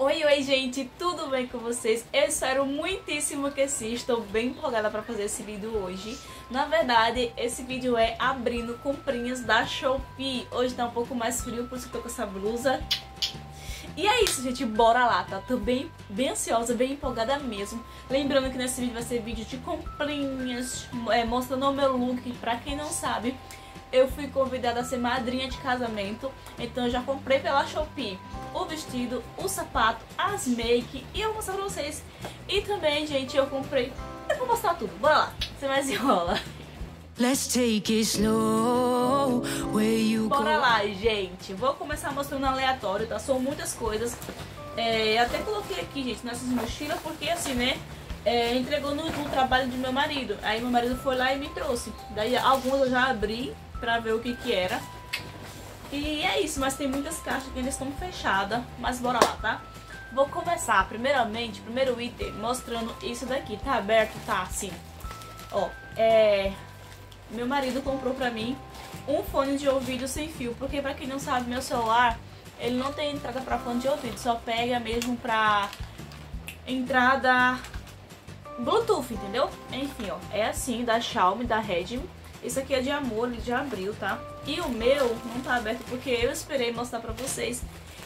Oi, oi gente, tudo bem com vocês? Eu espero muitíssimo que sim, estou bem empolgada para fazer esse vídeo hoje. Na verdade, esse vídeo é abrindo comprinhas da Shopee. Hoje tá um pouco mais frio, por isso que tô com essa blusa. E é isso, gente, bora lá, tá? Tô bem, bem ansiosa, bem empolgada mesmo. Lembrando que nesse vídeo vai ser vídeo de comprinhas, é, mostrando o meu look, pra quem não sabe eu fui convidada a ser madrinha de casamento, então eu já comprei pela Shopee o vestido, o sapato, as make e eu vou mostrar pra vocês. E também, gente, eu comprei... Eu vou mostrar tudo, bora lá, sem mais enrola. Let's take it slow, where you Bora lá, gente. Vou começar mostrando aleatório, tá? São muitas coisas. É, até coloquei aqui, gente, nessas mochilas, porque assim, né? É, entregou no, no, trabalho de meu marido. Aí meu marido foi lá e me trouxe. Daí algumas eu já abri pra ver o que que era. E é isso, mas tem muitas caixas que ainda estão fechadas, mas bora lá, tá? Vou começar, primeiramente, primeiro item, mostrando isso daqui. Tá aberto? Tá, assim. Ó, é... Meu marido comprou pra mim um fone de ouvido sem fio, porque pra quem não sabe, meu celular, ele não tem entrada pra fone de ouvido, só pega mesmo pra entrada Bluetooth, entendeu? Enfim, ó, é assim, da Xiaomi, da Redmi. Esse aqui é de amor, ele já abriu, tá? E o meu não tá aberto porque eu esperei mostrar pra vocês.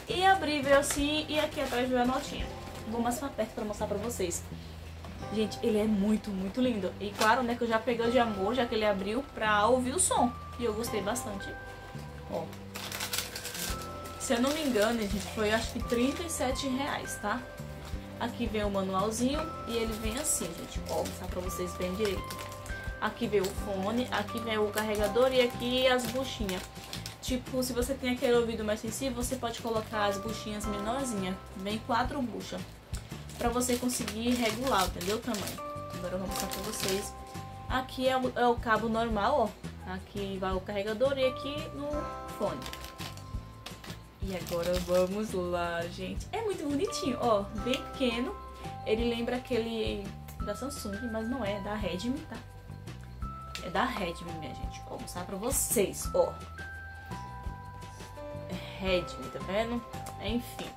E abri, veio assim, e aqui atrás veio a notinha. Vou mais pra perto pra mostrar pra vocês. Gente, ele é muito, muito lindo. E claro, né, que eu já peguei o de amor, já que ele abriu, pra ouvir o som. E eu gostei bastante. Ó. Se eu não me engano, gente, foi acho que 37 reais, tá? Aqui vem o manualzinho e ele vem assim, gente. Ó, vou mostrar pra vocês bem direito. Aqui vem o fone, aqui vem o carregador e aqui as buchinhas. Tipo, se você tem aquele ouvido mais sensível, você pode colocar as buchinhas menorzinhas. Vem quatro buchas. Pra você conseguir regular, entendeu? O tamanho. Agora eu vou mostrar pra vocês. Aqui é o, é o cabo normal, ó. Aqui vai o carregador e aqui no fone. E agora vamos lá, gente. É muito bonitinho, ó. Bem pequeno. Ele lembra aquele da Samsung, mas não é, é da Redmi, tá? É da Redmi, minha gente. Vou mostrar pra vocês, ó. É Redmi, tá vendo? Enfim.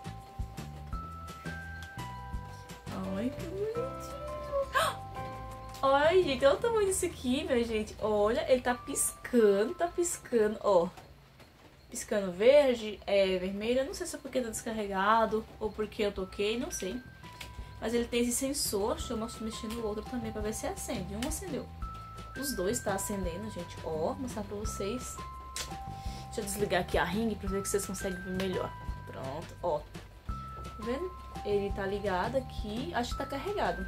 Ai, que bonitinho. Ai, gente, olha o tamanho disso aqui, minha gente. Olha, ele tá piscando, tá piscando, ó. Piscando verde, é vermelho. não sei se é porque tá descarregado ou porque eu toquei, não sei. Mas ele tem esse sensor, deixa eu mexendo o outro também pra ver se acende. Um acendeu. Os dois tá acendendo, gente. Ó, mostrar pra vocês. Deixa eu desligar aqui a ring pra ver que vocês conseguem ver melhor. Pronto, ó. Tá vendo? Ele tá ligado aqui. Acho que tá carregado.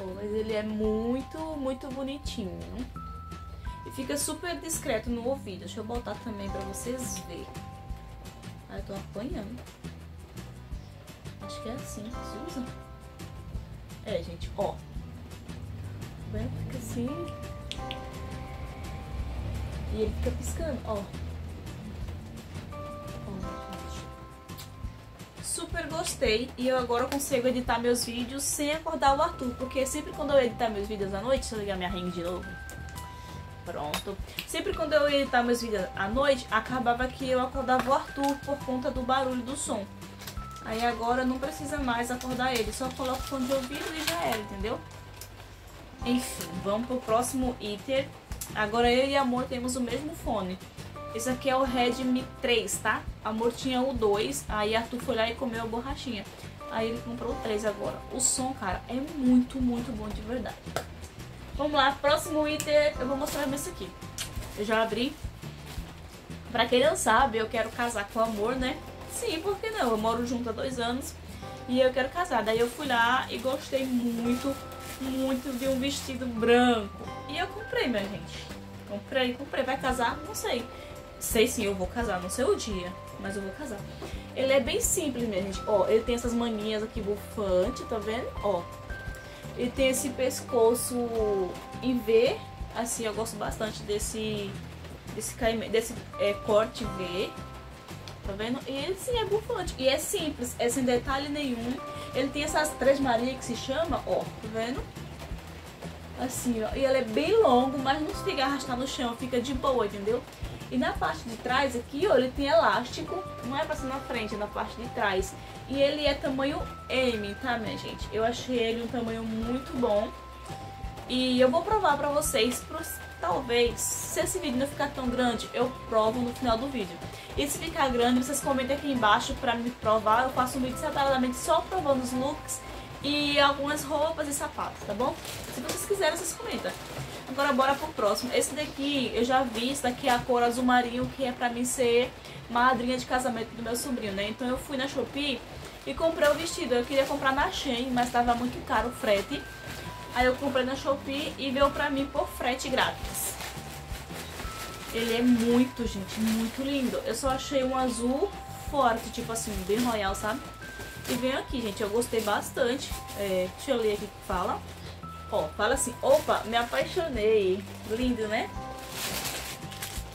Ó, mas ele é muito, muito bonitinho. E fica super discreto no ouvido. Deixa eu botar também pra vocês verem. Ah, eu tô apanhando. Acho que é assim que se usa. É, gente, ó né? Fica assim. E ele fica piscando, ó. Super gostei e eu agora consigo editar meus vídeos sem acordar o Arthur, porque sempre quando eu editar meus vídeos à noite, deixa eu ligar minha ring de novo. Pronto. Sempre quando eu editar meus vídeos à noite, acabava que eu acordava o Arthur por conta do barulho do som. Aí agora não precisa mais acordar ele, só coloco o fone de ouvido e já era, entendeu? Enfim, vamos pro próximo item. Agora eu e Amor temos o mesmo fone. Esse aqui é o Redmi 3, tá? Amor tinha o 2, aí Arthur foi lá e comeu a borrachinha. Aí ele comprou o 3 agora. O som, cara, é muito, muito bom de verdade. Vamos lá, próximo item, eu vou mostrar esse aqui. Eu já abri. Pra quem não sabe, eu quero casar com Amor, né? Sim, por que não? Eu moro junto há dois anos e eu quero casar. Daí eu fui lá e gostei muito muito de um vestido branco. E eu comprei, minha gente. Comprei, comprei. Vai casar? Não sei. Sei sim, eu vou casar. Não sei o dia, mas eu vou casar. Ele é bem simples, minha gente. Ó, ele tem essas maninhas aqui bufante, tá vendo? Ó. Ele tem esse pescoço em V. Assim, eu gosto bastante desse, desse, caimento, desse é, corte V. Tá vendo? E sim é bufante. E é simples, é sem detalhe nenhum. Ele tem essas três marias que se chama, ó, tá vendo? Assim, ó. E ele é bem longo, mas não fica arrastar no chão, fica de boa, entendeu? E na parte de trás aqui, ó, ele tem elástico, não é pra ser na frente, é na parte de trás. E ele é tamanho M, tá, minha gente? Eu achei ele um tamanho muito bom. E eu vou provar pra vocês, pros, talvez, se esse vídeo não ficar tão grande, eu provo no final do vídeo. E se ficar grande, vocês comentem aqui embaixo pra me provar. Eu faço um vídeo separadamente só provando os looks e algumas roupas e sapatos, tá bom? Se vocês quiserem, vocês comentam. Agora bora pro próximo. Esse daqui eu já vi, esse daqui é a cor azul marinho, que é pra mim ser madrinha de casamento do meu sobrinho, né? Então eu fui na Shopee e comprei o vestido. Eu queria comprar na Shein, mas tava muito caro o frete. Aí eu comprei na Shopee e veio pra mim por frete grátis. Ele é muito, gente, muito lindo. Eu só achei um azul forte, tipo assim, bem royal, sabe? E vem aqui, gente, eu gostei bastante. É, deixa eu ler aqui que fala. Ó, fala assim, opa, me apaixonei. Lindo, né?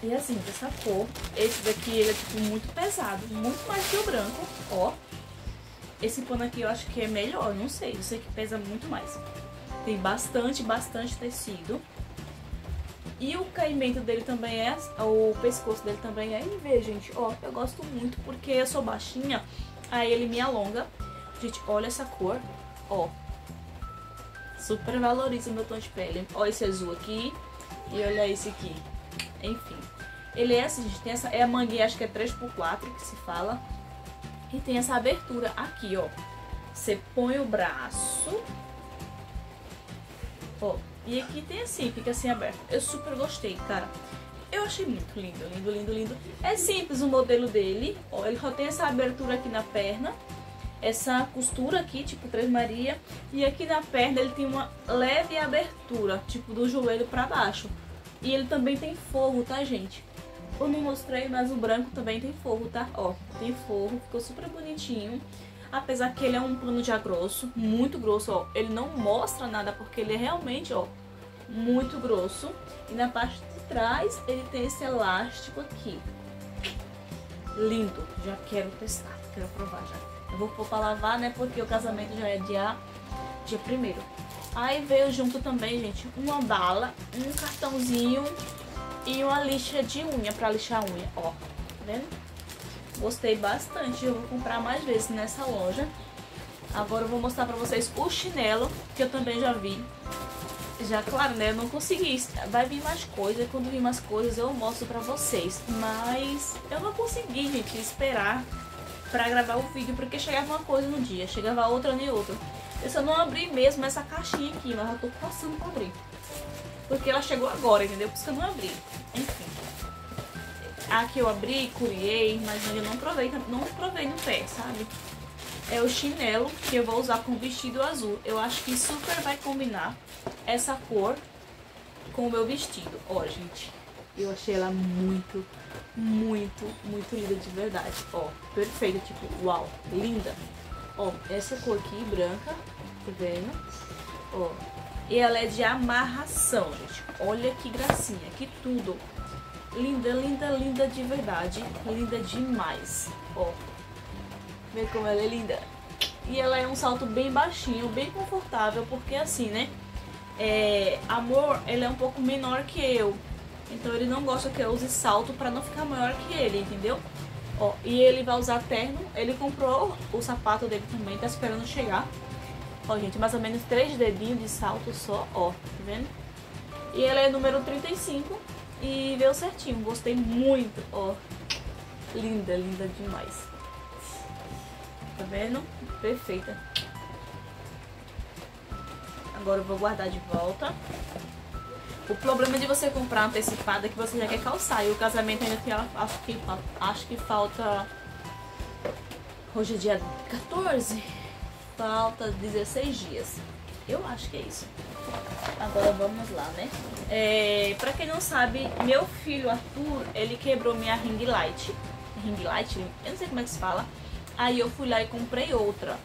E assim, dessa cor. Esse daqui, ele é tipo muito pesado, muito mais que o branco, ó. Esse pano aqui eu acho que é melhor, não sei, eu sei que pesa muito mais. Tem bastante, bastante tecido. E o caimento dele também é, o pescoço dele também é. E vê, gente, ó, eu gosto muito porque eu sou baixinha, aí ele me alonga. Gente, olha essa cor, ó. Super valoriza o meu tom de pele. Olha esse azul aqui e olha esse aqui. Enfim. Ele é assim, gente, tem essa, é a manguinha, acho que é 3x4 que se fala. E tem essa abertura aqui, ó. Você põe o braço. Ó, e aqui tem assim, fica assim aberto. Eu super gostei, cara. Eu achei muito lindo, lindo, lindo, lindo. É simples o modelo dele. Ó, ele só tem essa abertura aqui na perna. Essa costura aqui, tipo Três Maria. E aqui na perna ele tem uma leve abertura, tipo do joelho pra baixo. E ele também tem forro, tá, gente? Eu não mostrei, mas o branco também tem forro, tá? Ó, tem forro, ficou super bonitinho. Apesar que ele é um pano já grosso, muito grosso, ó. Ele não mostra nada porque ele é realmente, ó, muito grosso. E na parte de trás ele tem esse elástico aqui. Lindo, já quero testar, quero provar já. Eu vou pôr pra lavar, né, porque o casamento já é dia, dia primeiro. Aí veio junto também, gente, uma bala, um cartãozinho e uma lixa de unha pra lixar a unha, ó, tá vendo? Gostei bastante, eu vou comprar mais vezes nessa loja. Agora eu vou mostrar pra vocês o chinelo, que eu também já vi. Já, claro, né, eu não consegui, vai vir mais coisas, quando vir mais coisas eu mostro pra vocês. Mas eu não consegui, gente, esperar pra gravar o vídeo, porque chegava uma coisa no dia, chegava outra nem outra. Eu só não abri mesmo essa caixinha aqui, mas eu tô coçando pra abrir. Porque ela chegou agora, entendeu? Por isso que eu não abri. Enfim. Aqui eu abri, curiei, mas ainda não provei, não provei no pé, sabe? É o chinelo que eu vou usar com vestido azul. Eu acho que super vai combinar essa cor com o meu vestido. Ó, gente, eu achei ela muito, muito, muito linda de verdade. Ó, perfeita, tipo, uau, linda. Ó, essa cor aqui, branca, tá vendo? Ó, e ela é de amarração, gente. Olha que gracinha, que tudo. Linda, linda, linda de verdade. Linda demais. Ó. Vê como ela é linda. E ela é um salto bem baixinho, bem confortável, porque assim, né? É, amor, ele é um pouco menor que eu. Então ele não gosta que eu use salto para não ficar maior que ele, entendeu? Ó, e ele vai usar terno. Ele comprou o sapato dele também, tá esperando chegar. Ó, gente, mais ou menos três dedinhos de salto só, ó, tá vendo? E ele é número 35 e veio certinho, gostei muito, ó. Linda, linda demais. Tá vendo? Perfeita. Agora eu vou guardar de volta. O problema de você comprar antecipada é que você já quer calçar. E o casamento ainda tem, acho que, acho que falta... Hoje é dia 14. Falta 16 dias. Eu acho que é isso. Agora vamos lá, né? É, pra quem não sabe, meu filho Arthur, ele quebrou minha ring light. Ring light? Eu não sei como é que se fala. Aí eu fui lá e comprei outra.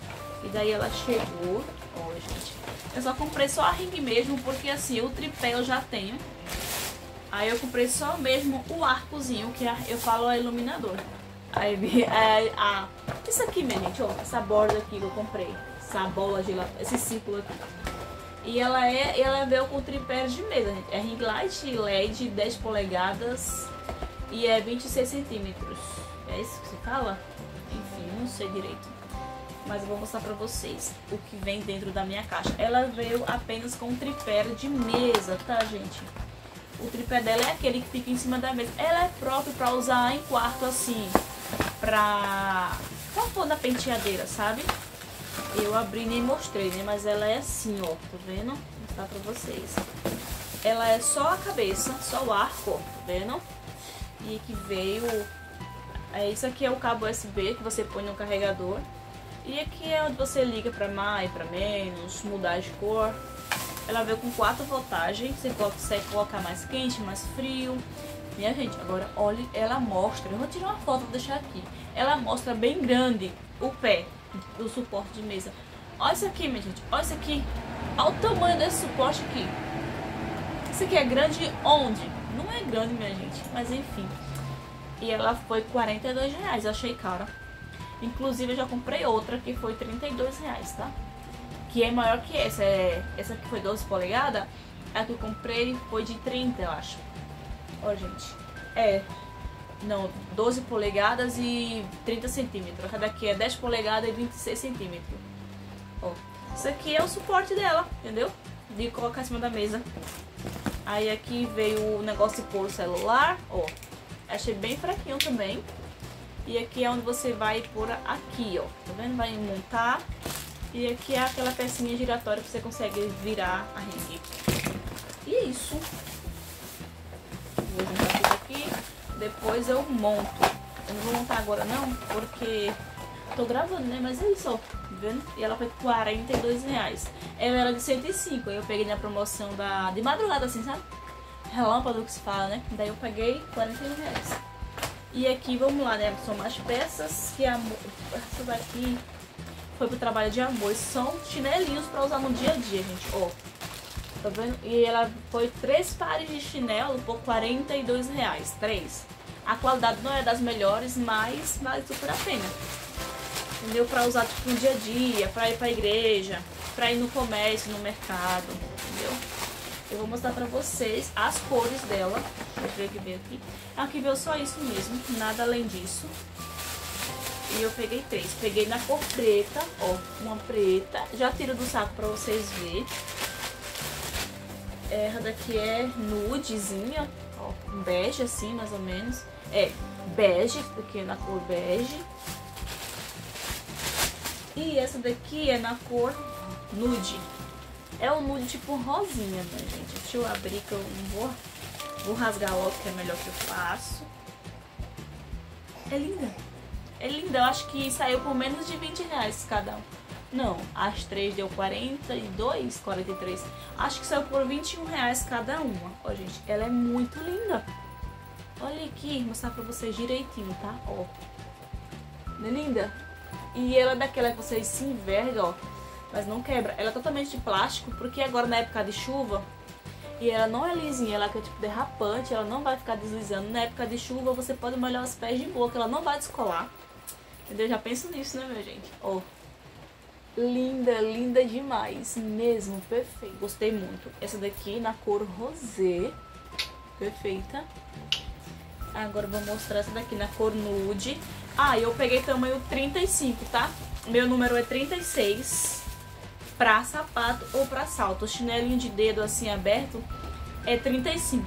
E daí ela chegou. Ó, gente. Eu só comprei só a ring mesmo, porque assim, o tripé eu já tenho. Aí eu comprei só mesmo o arcozinho, que é, eu falo é iluminador. Aí é, a, isso aqui, minha gente, ó, essa borda aqui que eu comprei. Essa bola esse círculo aqui. E ela é, ela veio com tripé de mesa, gente. É ring light LED 10 polegadas. E é 26 centímetros. É isso que você fala? Enfim, não sei direito. Mas eu vou mostrar pra vocês o que vem dentro da minha caixa. Ela veio apenas com tripé de mesa, tá, gente? O tripé dela é aquele que fica em cima da mesa. Ela é própria pra usar em quarto, assim, pra... pra pôr na penteadeira, sabe? Eu abri nem mostrei, né? Mas ela é assim, ó, tá vendo? Vou mostrar pra vocês. Ela é só a cabeça, só o arco, ó, tá vendo? E que veio... É, isso aqui é o cabo USB que você põe no carregador. E aqui é onde você liga para mais, para menos, mudar de cor. Ela veio com 4 voltagens, você consegue colocar mais quente, mais frio. Minha gente, agora olhe, ela mostra, eu vou tirar uma foto, vou deixar aqui. Ela mostra bem grande o pé do suporte de mesa. Olha isso aqui, minha gente, olha isso aqui. Olha o tamanho desse suporte aqui. Isso aqui é grande onde? Não é grande, minha gente, mas enfim. E ela foi 42 reais, eu achei cara. Inclusive eu já comprei outra que foi 32 reais, tá? Que é maior que essa. É, essa aqui foi 12 polegadas. A que eu comprei foi de 30, eu acho. Ó, gente. É. Não, 12 polegadas e 30 centímetros. Essa daqui é 10 polegadas e 26 centímetros. Ó. Isso aqui é o suporte dela, entendeu? De colocar em cima da mesa. Aí aqui veio o negócio de pôr o celular, ó. Achei bem fraquinho também. E aqui é onde você vai pôr aqui, ó. Tá vendo? Vai montar. E aqui é aquela pecinha giratória que você consegue virar a ringue. E é isso. Vou juntar tudo. Depois eu monto. Eu não vou montar agora não, porque tô gravando, né? Mas é isso, ó. Tá vendo? E ela foi 42 reais. Ela era de 105. Eu peguei na promoção da... de madrugada, assim, sabe? Relâmpago que se fala, né? Daí eu paguei 41 reais. E aqui, vamos lá, né? São mais peças que a... Essa daqui foi pro trabalho de amor. São chinelinhos pra usar no dia a dia, gente. Ó. Tá vendo? E ela foi três pares de chinelo por 42 reais. Três. A qualidade não é das melhores, mas vale super a pena. Entendeu? Pra usar tipo no dia a dia, pra ir pra igreja, pra ir no comércio, no mercado. Entendeu? Eu vou mostrar pra vocês as cores dela. Deixa eu ver que veio aqui. Aqui veio só isso mesmo, nada além disso. E eu peguei três. Peguei na cor preta, ó, uma preta. Já tiro do saco pra vocês verem. Essa daqui é nudezinha, ó, um bege assim, mais ou menos. É, bege, porque é na cor bege. E essa daqui é na cor nude. É o nude tipo rosinha, né, gente? Deixa eu abrir que eu não vou, vou rasgar logo, que é melhor que eu faço. É linda. É linda, eu acho que saiu por menos de 20 reais cada um. Não, as três deu 42, 43. Acho que saiu por 21 reais cada uma. Ó, gente, ela é muito linda. Olha aqui, mostrar pra vocês direitinho, tá? Ó. Não é linda? E ela é daquela que vocês se envergam, ó mas não quebra. Ela é totalmente de plástico, porque agora na época de chuva, e ela não é lisinha, ela é tipo derrapante, ela não vai ficar deslizando. Na época de chuva você pode molhar os pés de boa, que ela não vai descolar. Entendeu? Já penso nisso, né, minha gente? Ó. Linda, linda demais. Mesmo, perfeito. Gostei muito. Essa daqui na cor rosé. Perfeita. Agora vou mostrar essa daqui na cor nude. Ah, eu peguei tamanho 35, tá? Meu número é 36 pra sapato ou pra salto. O chinelinho de dedo assim aberto é 35.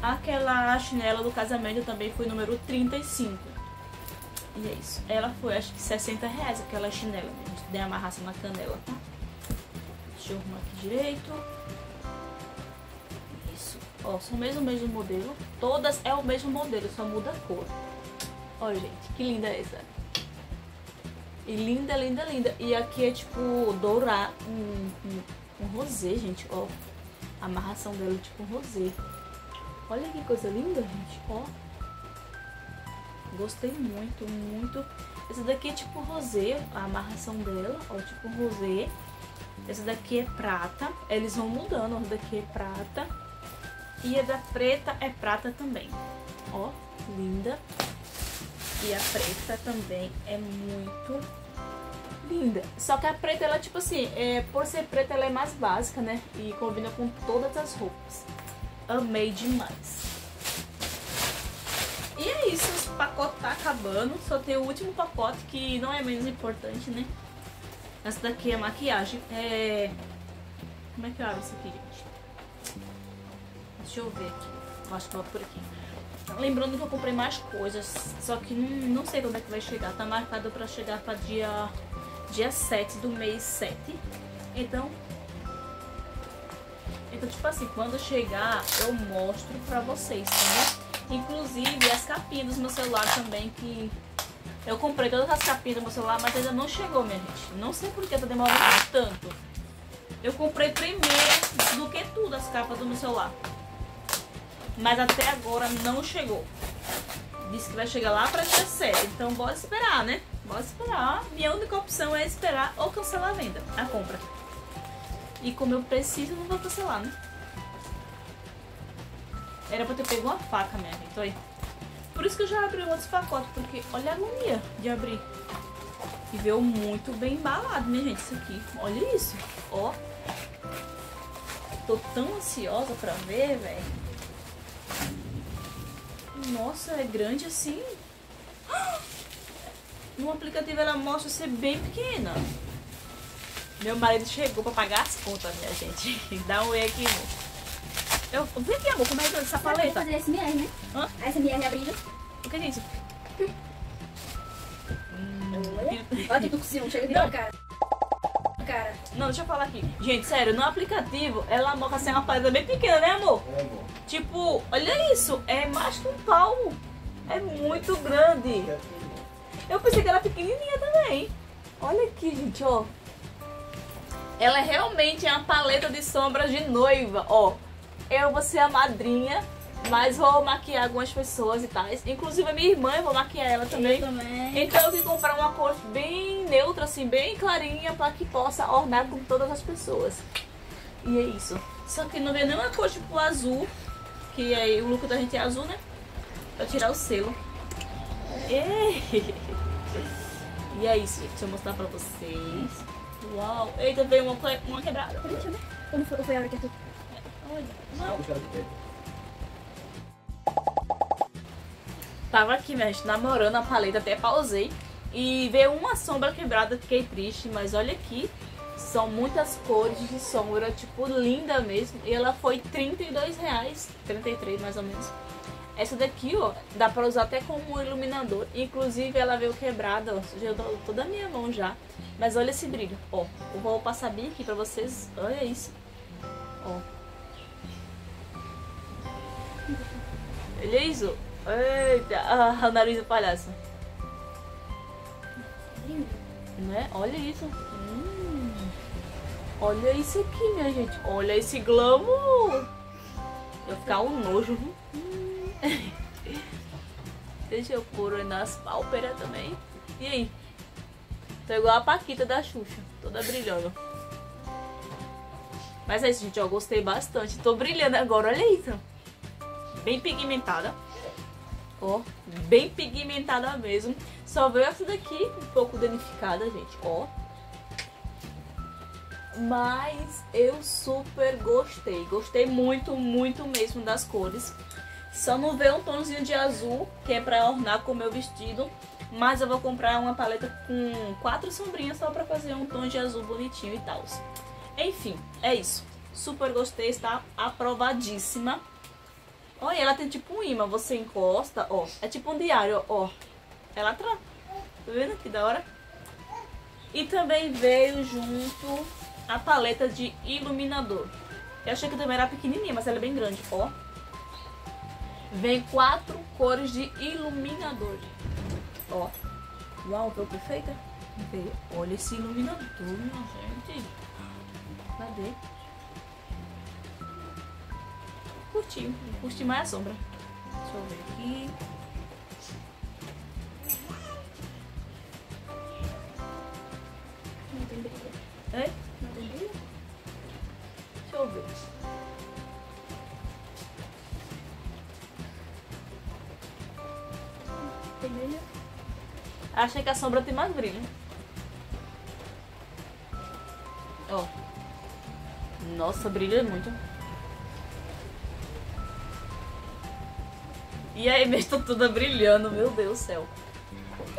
Aquela chinela do casamento também foi número 35. E é isso. Ela foi acho que 60 reais aquela chinela. Gente deu amarração na canela, tá? Deixa eu arrumar aqui direito. Ó, são o mesmo, mesmo modelo. Todas é o mesmo modelo, só muda a cor. Ó, gente, que linda essa. E linda, linda, linda. E aqui é tipo dourar um, um, um rosé, gente, ó. A amarração dela é tipo um rosé. Olha que coisa linda, gente, ó. Gostei muito, muito. Essa daqui é tipo rosé, a amarração dela, ó, tipo rosé. Essa daqui é prata. Eles vão mudando, ó, daqui é prata. E a da preta é prata também. Ó, linda. E a preta também é muito linda. Só que a preta, ela tipo assim, é, por ser preta, ela é mais básica, né? E combina com todas as roupas. Amei demais. pacote tá acabando. Só tem o último pacote que não é menos importante, né? Essa daqui é maquiagem. É... Como é que eu abro isso aqui, gente? Deixa eu ver aqui. Eu acho que eu por aqui. Lembrando que eu comprei mais coisas, só que não, não sei quando é que vai chegar. Tá marcado pra chegar pra dia, dia 7 do mês 7. Então, então, tipo assim, quando chegar, eu mostro pra vocês, tá Inclusive as capinhas do meu celular também, que eu comprei todas as capinhas do meu celular, mas ainda não chegou, minha gente. Não sei por que tá demorando tanto. Eu comprei primeiro do que tudo as capas do meu celular. Mas até agora não chegou. Disse que vai chegar lá pra dia 7. Então bora esperar, né? Bora esperar. Minha única opção é esperar ou cancelar a venda, a compra. E como eu preciso, não vou cancelar, né? Era pra ter pego uma faca, minha gente. Olha. Por isso que eu já abri outros pacotes, porque olha a agonia de abrir. E veio muito bem embalado, minha gente, isso aqui. Olha isso. Ó. Tô tão ansiosa pra ver, velho. Nossa, é grande assim. No aplicativo ela mostra ser bem pequena. Meu marido chegou pra pagar as contas, minha gente. Dá um oi aqui, amor. Eu, vem aqui, amor, como é que é essa paleta? fazer SMR, né? Hã? A SMR abrindo. O que é isso? Olha, olha que tu cozinhou, chega de Não. cara. Não, deixa eu falar aqui. Gente, sério, no aplicativo ela mostra assim uma paleta bem pequena, né, amor? É bom. Tipo, olha isso, é mais que um palmo. É muito grande. Eu pensei que era pequenininha também. Olha aqui, gente, ó. Ela é realmente uma paleta de sombras de noiva, ó. Eu vou ser a madrinha, mas vou maquiar algumas pessoas e tal. Inclusive a minha irmã, eu vou maquiar ela também. também. Então eu tenho que comprar uma cor bem neutra, assim, bem clarinha, para que possa ornar com todas as pessoas. E é isso. Só que não veio nenhuma cor tipo azul, que aí o look da gente é azul, né? Pra tirar o selo. E, e é isso, gente. Deixa eu mostrar pra vocês. Uau! Eita, veio uma, uma quebrada. Deixa eu ver. Como foi, a hora que tu... Olha, não. Tava aqui, minha gente, namorando a paleta, até pausei. E veio uma sombra quebrada, fiquei triste, mas olha aqui. São muitas cores de sombra, tipo, linda mesmo. E ela foi 32 reais, 33 mais ou menos. Essa daqui, ó, dá pra usar até como um iluminador. Inclusive, ela veio quebrada, ó, sujou to- toda a minha mão já. Mas olha esse brilho, ó. Eu vou passar bem aqui pra vocês. Olha isso. Ó. Olha isso. Eita, ah, o nariz do palhaço. Lindo. Né? Olha isso. Hum. Olha isso aqui, minha gente. Olha esse glamour. Vai ficar um nojo? Hum. Deixa eu pôr nas pálpebras também. E aí? Tô igual a Paquita da Xuxa. Toda brilhando. Mas é isso, gente. Eu gostei bastante. Tô brilhando agora. Olha isso. Bem pigmentada. Ó, bem pigmentada mesmo. Só veio essa daqui um pouco danificada, gente. Ó. Mas eu super gostei. Gostei muito, muito mesmo das cores. Só não veio um tomzinho de azul, que é pra ornar com o meu vestido. Mas eu vou comprar uma paleta com quatro sombrinhas só pra fazer um tom de azul bonitinho e tal. Enfim, é isso. Super gostei, está aprovadíssima. Olha, ela tem tipo um imã, você encosta, ó. É tipo um diário, ó. Ela tra... Tá vendo que da hora? E também veio junto a paleta de iluminador. Eu achei que também era pequenininha, mas ela é bem grande, ó. Vem quatro cores de iluminador. Ó. Uau, veio perfeita? Olha esse iluminador, minha gente. Cadê? Curti, curti mais a sombra. Deixa eu ver aqui. Não tem brilho. É? Não tem brilho? Deixa eu ver. Tem brilho? Achei que a sombra tem mais brilho. Ó. Nossa, brilha muito. E aí mesmo tô toda brilhando, meu Deus do céu.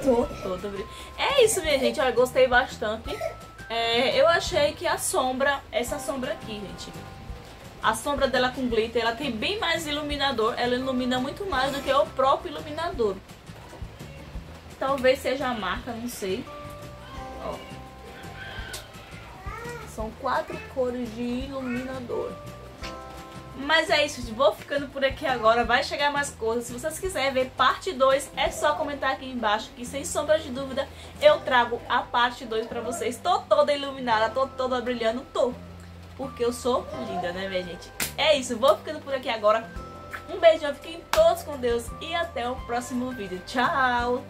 Tô. Toda brilhando. É isso, minha gente. Olha, gostei bastante. É, eu achei que a sombra, essa sombra aqui, gente. A sombra dela com glitter, ela tem bem mais iluminador. Ela ilumina muito mais do que o próprio iluminador. Talvez seja a marca, não sei. Ó. São quatro cores de iluminador. Mas é isso. Vou ficando por aqui agora. Vai chegar mais coisas. Se vocês quiserem ver parte 2, é só comentar aqui embaixo. Que sem sombra de dúvida, eu trago a parte 2 pra vocês. Tô toda iluminada, tô toda brilhando, tô. Porque eu sou linda, né, minha gente? É isso. Vou ficando por aqui agora. Um beijão, fiquem todos com Deus. E até o próximo vídeo. Tchau!